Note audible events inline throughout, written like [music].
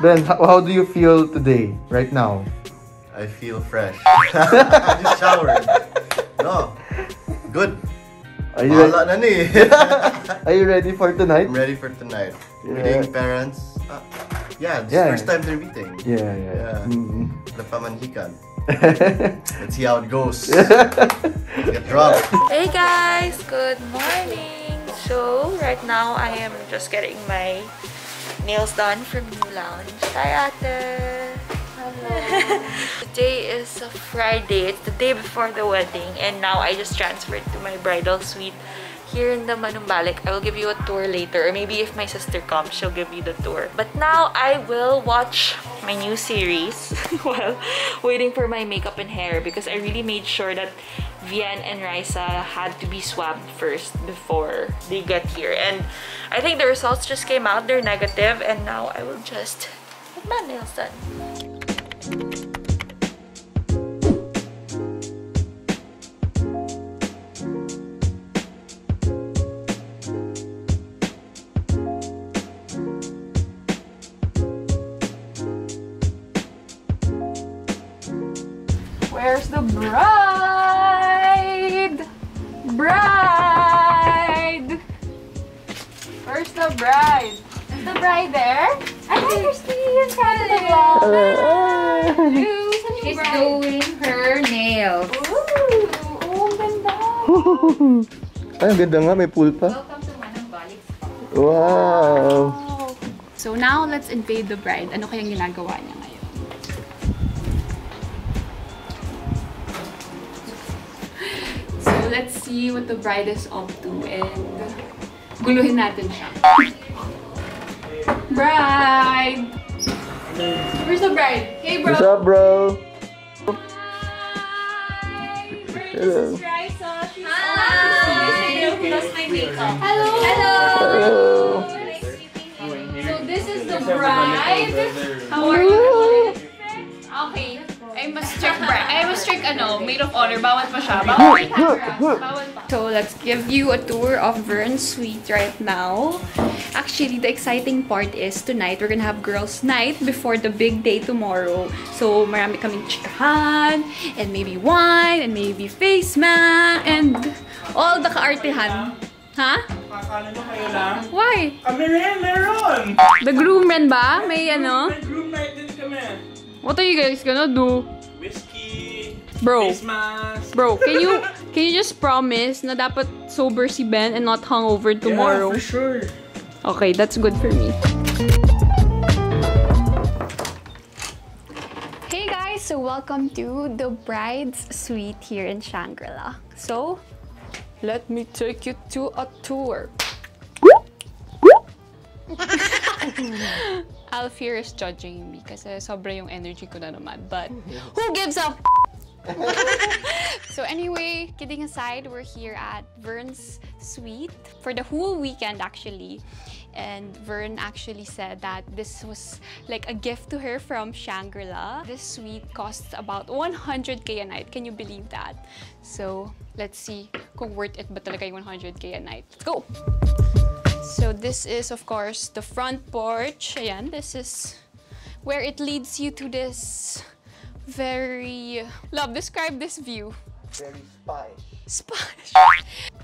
Ben, how, how do you feel today, right now? I feel fresh. [laughs] I just showered. No. Good. Are you, Bahala na ni. [laughs] are you ready for tonight? I'm ready for tonight. Yeah. Meeting parents. Uh, yeah, this Yeah. first time they're meeting. Yeah, yeah. Yeah. Mm. Napamanhikan. [laughs] Let's see how it goes. Get drunk. Hey guys, good morning. So right now I am just getting my nails done from New Lounge. Hi ate. [laughs] Today is a Friday. It's the day before the wedding and now I just transferred to my bridal suite here in the Manumbalik. I will give you a tour later or maybe if my sister comes, she'll give you the tour. But now I will watch my new series [laughs] while waiting for my makeup and hair because I really made sure that Vian and Raisa had to be swabbed first before they get here. And I think the results just came out. They're negative and now I will just get my nails done. Where's the bride? She's doing her nails. Ooh, oh, ang ganda. Ay, ang ganda nga, may pool pa. Welcome to Manang Balik. Wow! So now, let's invade the bride. Ano kayang ginagawa niya ngayon? So let's see what the bride is up to and guluhin natin siya. Bride! Where's the bride? Hey bro! What's up, bro? This is Raisa. Hi. Plus my. Hello! Hello! So this is the bride. How are you? Okay. I must check bride. I must check ano, maid of honor. Bawal pa siya. Bawal pa camera. Bawal pa. So let's give you a tour of Vern's suite right now. Actually, the exciting part is tonight we're gonna have girls' night before the big day tomorrow. So marami kaming chikahan, and maybe wine, and maybe face mask, and all the kaartehan. Ha? Akala nyo kayo lang? Why? Kami rin, meron! The groom rin ba? May ano? May group night din kami. What are you guys gonna do? Whiskey, Bro. face mask. Bro, can you [laughs] can you just promise na dapat sober si Ben and not hungover tomorrow? Yeah, for sure. Okay, that's good for me. Hey guys, so welcome to the bride's suite here in Shangri-La. So, let me take you to a tour. [laughs] Alfie is judging me kasi sobra yung energy ko na naman. But, who gives a [laughs] so anyway, kidding aside, we're here at Vern's suite for the whole weekend actually. And Vern actually said that this was like a gift to her from Shangri-La. This suite costs about 100k a night. Can you believe that? So let's see kung worth it ba talaga yung 100k a night. Let's go! So this is of course the front porch. Ayan, this is where it leads you to this very... Love, describe this view. Very spy.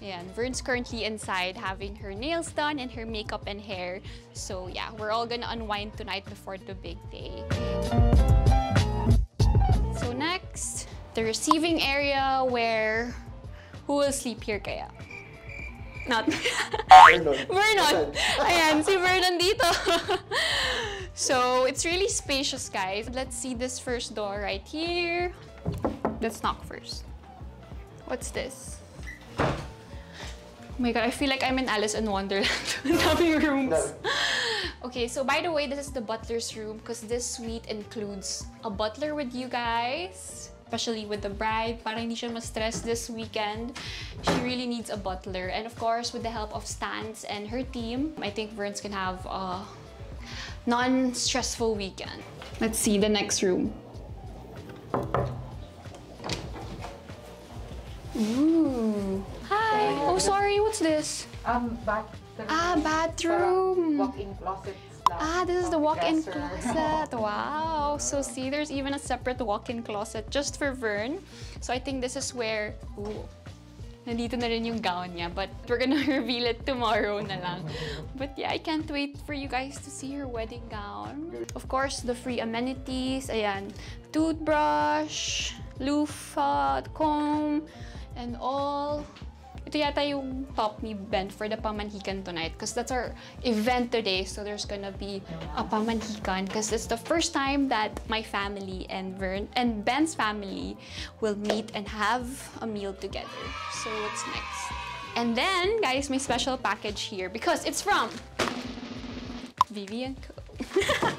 yeah, and Vern's currently inside having her nails done and her makeup and hair. So yeah, we're all gonna unwind tonight before the big day. So next, the receiving area where... Who will sleep here kaya? Not... [laughs] Vernon! Ayan, si Vernon dito. [laughs] so, it's really spacious, guys. Let's see this first door right here. Let's knock first. What's this? Oh my god, I feel like I'm in Alice in Wonderland. [laughs] Daming rooms. [laughs] Okay, so by the way, this is the butler's room because this suite includes a butler with you guys. Especially with the bride, para hindi siya ma-stress this weekend. She really needs a butler. And of course, with the help of Stans and her team, I think Vern's can have a non-stressful weekend. Let's see the next room. Ooh. Hi. Oh, sorry. What's this? Um, bathroom. Ah, bathroom. Walk-in closet. Ah, this is the walk-in closet. [laughs] Wow. So see, there's even a separate walk-in closet just for Vern. So I think this is where, ooh, nandito na rin yung gown niya. But we're gonna [laughs] reveal it tomorrow na lang. But yeah, I can't wait for you guys to see her wedding gown. Of course, the free amenities. Ayan, toothbrush, loofah, comb, and all. Ito yata yung top ni Ben for the pamanhikan tonight because that's our event today. So there's gonna be a pamanhikan because it's the first time that my family and Vern and Ben's family will meet and have a meal together. So what's next? And then, guys, my special package here because it's from Vivian Co. [laughs]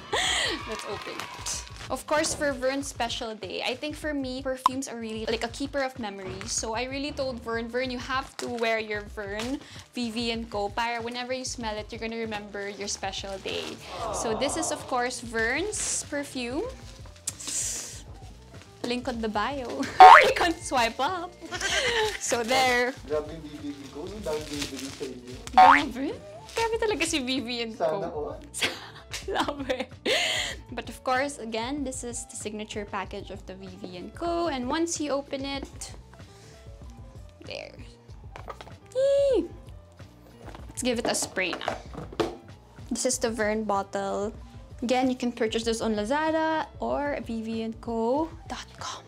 Let's open it. Of course, for Vern's special day, I think for me, perfumes are really like a keeper of memories. So I really told Vern, Vern, you have to wear your Vern Vivian Co. Para whenever you smell it, you're gonna remember your special day. So this is, of course, Vern's perfume. Link on the bio. [laughs] you can swipe up. So there. Grabe yung bibigay ko. Ang dami bibigay sa inyo. Grabe. Grabe talaga si Vivian Sana Co. all. [laughs] Love it. But of course, again, this is the signature package of the Vivian Co. And once you open it, there. Let's give it a spray now. This is the Vern bottle. Again, you can purchase this on Lazada or vivianco.com.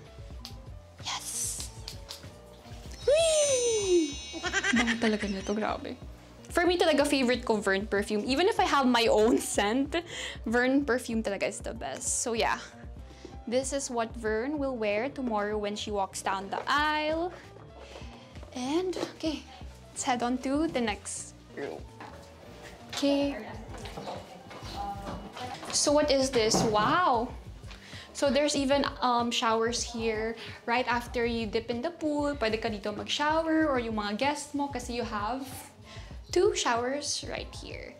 Yes! Whee! Bango [laughs] talaga nito, grabe. For me talaga, favorite ko Vern perfume. Even if I have my own scent, Vern perfume talaga is the best. So yeah, this is what Vern will wear tomorrow when she walks down the aisle. And, okay, let's head on to the next room. Okay. So what is this? Wow! So there's even um, showers here right after you dip in the pool. Pwede ka dito mag-shower or yung mga guests mo kasi you have two showers right here.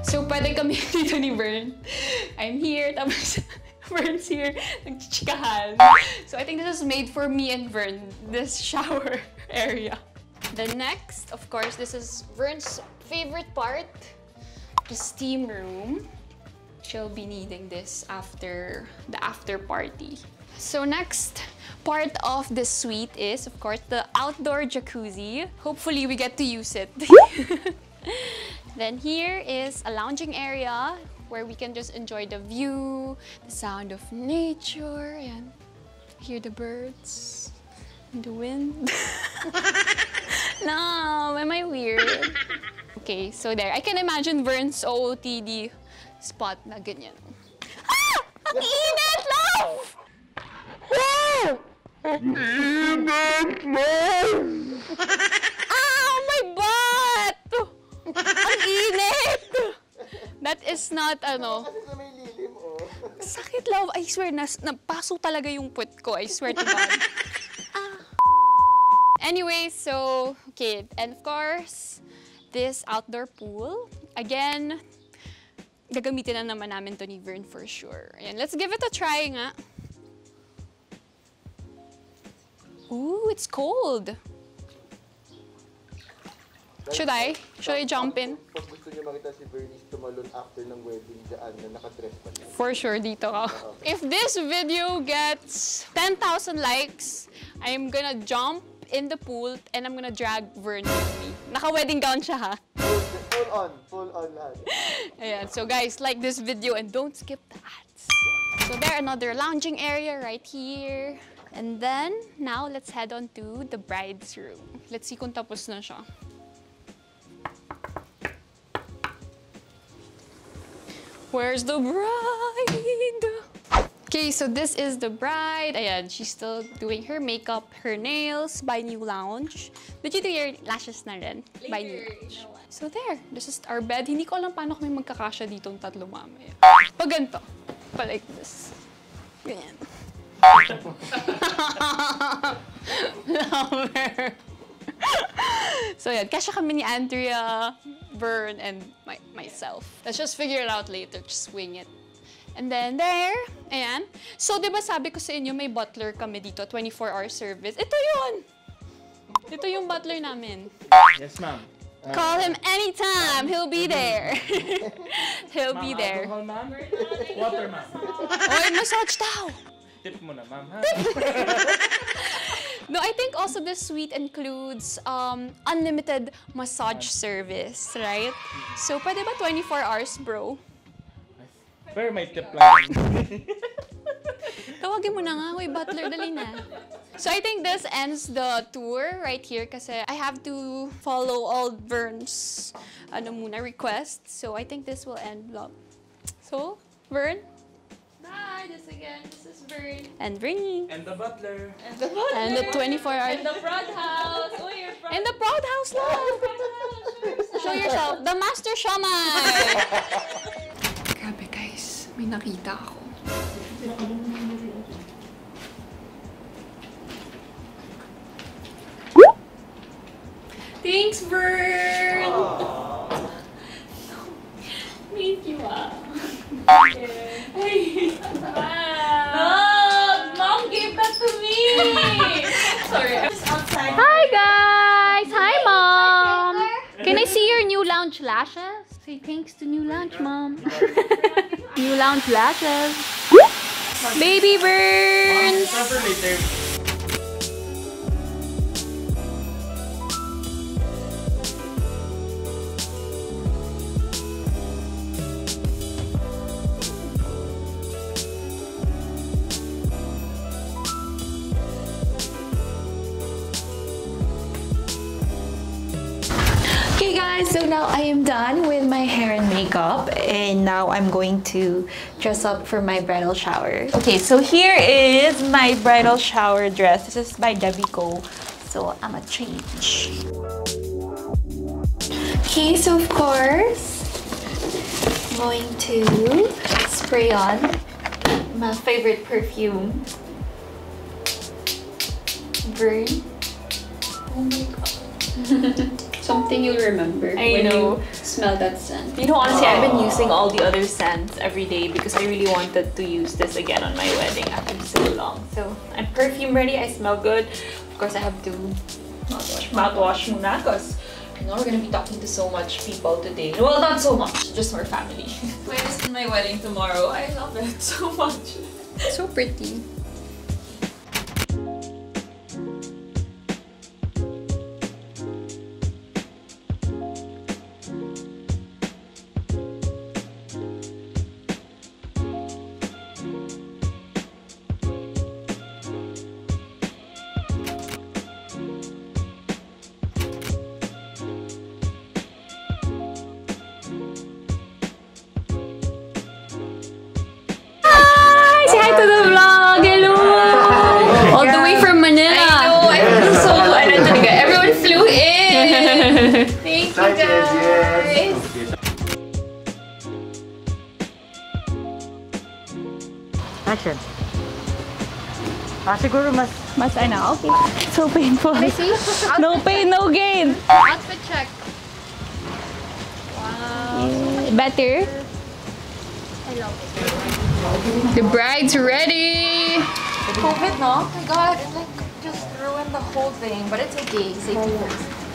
So pwede kami [laughs] dito ni Vern. I'm here, tapos [laughs] Vern's here, nagchichikahan. So I think this is made for me and Vern, this [laughs] shower area. The next, of course, this is Vern's favorite part, the steam room. She'll be needing this after the after party. So next part of the suite is, of course, the outdoor jacuzzi. Hopefully we get to use it. [laughs] then here is a lounging area where we can just enjoy the view, the sound of nature, and hear the birds, and the wind. [laughs] no, am I weird? Okay, so there. I can imagine Vern's OOTD spot na ganyan. Ah! Ang love! Wow! [laughs] Ah, my butt! Ang init! That is not, ano, sakit love. I swear, nas, napaso talaga yung puwet ko. I swear to God. Ah. Anyway, so, okay. And of course, this outdoor pool. Again, gagamitin na naman namin to ni Vern for sure. Ayan, let's give it a try nga. Ooh, it's cold. Should I? Should I jump in? Pag gusto niyo makita si Verniece tumalon after ng wedding dyan na nakadress pa siya. For sure, dito ka. If this video gets 10,000 likes, I'm gonna jump in the pool and I'm gonna drag Vern with me. Naka-wedding gown siya, ha? Full, full on, full on lahat. Ayan, so guys, like this video and don't skip the ads. So there, another lounging area right here. And then, now let's head on to the bride's room. Let's see kung tapos na siya. Where's the bride? Okay, so this is the bride. Ayan, she's still doing her makeup, her nails by New Lounge. Did you do your lashes na rin? By New Lounge. So there, this is our bed. Hindi ko alam paano kami magkakasya dito ng tatlo mamaya. Pag ganito, pa like this. Ganyan. Lover. so yan, kasya kami ni Andrea, Vern, and my, myself. Let's just figure it out later. Just swing it. And then there, ayan. So, di ba sabi ko sa inyo, may butler kami dito, 24-hour service. Ito yun! Ito yung butler namin. Yes, ma'am. Call him anytime. He'll be there. [laughs] He'll be Ma'am, there. alcohol, ma'am? Water, ma'am. Oy, massage daw. Tip mo na, ma'am, ha? [laughs] No, I think also this suite includes um, unlimited massage service, right? So, pwede ba 24 hours, bro? Pero may tip lang. [laughs] Tawagin mo na nga, Uy, butler, dali na. So I think this ends the tour right here kasi I have to follow all Vern's ano muna, requests. So I think this will end vlog. So, Vern? This again, this is Vern. And Vern. And the butler. And the 24 hours. The front house. Oh, your front In the Proud House love! Show yourself. The Master Shaman! Grabe guys, may nakita ako. Thanks, Vern! Lashes? Thanks to new lounge mom. [laughs] new lounge lashes. Baby burns! Makeup and now I'm going to dress up for my bridal shower. Okay, so here is my bridal shower dress. This is by Debbie Co. So I'm gonna change. Okay, so of course, I'm going to spray on my favorite perfume. Vern. Oh my god. [laughs] Something you'll remember I when know. you smell that scent. You know, honestly, I've been using all the other scents every day because I really wanted to use this again on my wedding after so long. So, I'm perfume ready. I smell good. Of course, I have to mouthwash, mouthwash muna because you know we're gonna be talking to so much people today. Well, not so much, just more family. Wait, this is my wedding tomorrow. I love it so much. So pretty. All the way from Manila. I know, I feel so, ano talaga, everyone flew in. [laughs] Thank you guys. Action. Ah, siguro mas... Mas ano, okay. So painful. [laughs] no pain, no gain. Outfit check. Wow. Better? I love it. The bride's ready! COVID, no? Oh my god, it like just ruined the whole thing. But it's okay. Safety first.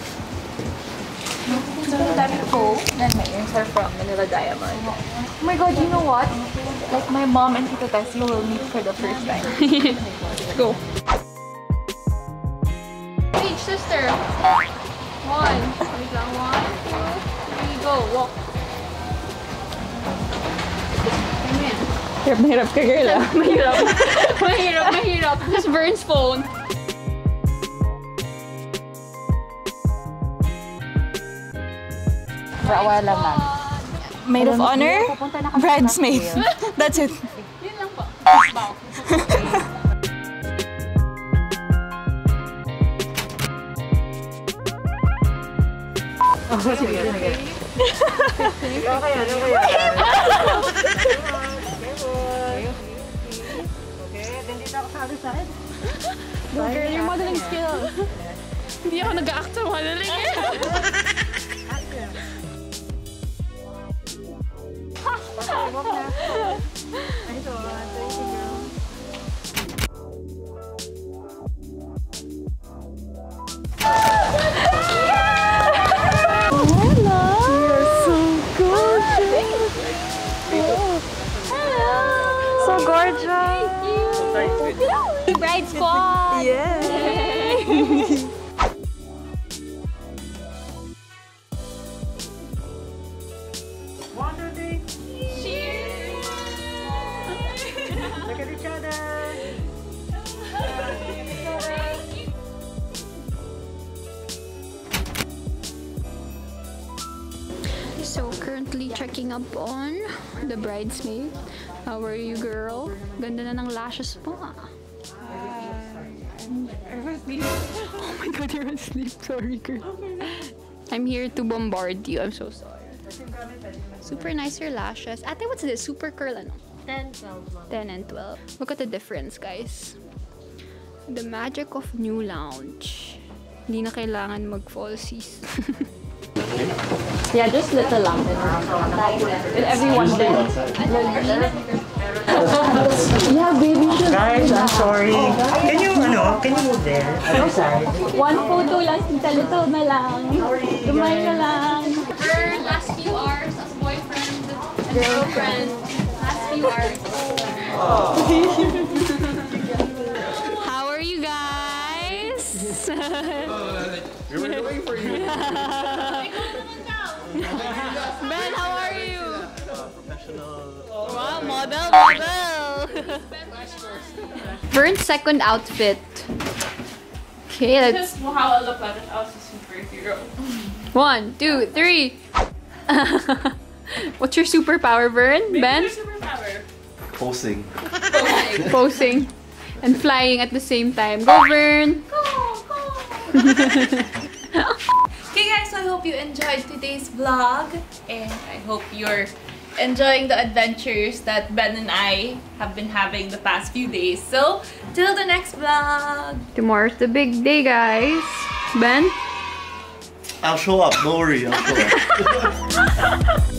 It's from Daddy And my earrings are from Manila Diamond. Oh my god, you know what? Like my mom and Tito Tessie will meet for the first time. [laughs] Go. Each sister. One. Wait lang. One, two, three, go. Walk. Hirap na hirap ka, girl, ah. [laughs] Mahirap. mahirap, mahirap. Just Vern's phone. For a while lang, ma'am. Maid of honor, bridesmaid. [laughs] That's it. Yun lang po. [laughs] Girl, your modeling skill. Hindi ako nag-act sa modeling eh. [laughs] checking up on the bridesmaid. How are you, girl? Ganda na ng lashes mo. ah. [laughs] Oh my god, you're asleep. Sorry, girl. I'm here to bombard you. I'm so sorry. Super nice your lashes. Ate, what's this? Super curl ano? 10, 12 lang. 10 and 12. Look at the difference, guys. The magic of new lounge. Hindi na kailangan mag-falsies. [laughs] Yeah, just little lang. And everyone there. [laughs] Guys, I'm sorry. Oh, can you, ano, can you move there? Other side. One photo lang, tita little na lang. Dumay na lang. Her last few hours as boyfriend and girlfriend. Last few hours. [laughs] for you. [laughs] Ben, how are you? Professional. Wow, model, model. Vern's [laughs] second outfit. Okay, let's Just how I look like if I was a superhero. one, two, three. [laughs] What's your superpower, Vern? Ben? Superpower. Posing. Posing and flying at the same time. Go, Vern! Okay guys, so I hope you enjoyed today's vlog and I hope you're enjoying the adventures that Ben and I have been having the past few days. So, till the next vlog! Tomorrow's the big day, guys. Ben? I'll show up. Don't worry. I'll show up. [laughs]